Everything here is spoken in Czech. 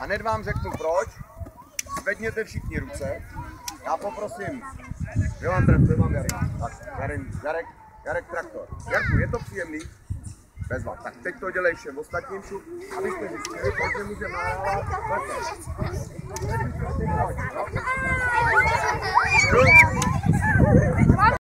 A hned vám řeknu proč. Zvedněte všichni ruce. Já poprosím, jo mám to mám Jarek. Tak, Jarek, Jarek, Jarek traktor. Jarku, je to příjemný? Bez vás. Tak teď to dělej všem ostatním šup, abyste zjistili, proč nemůžeme nahrávat.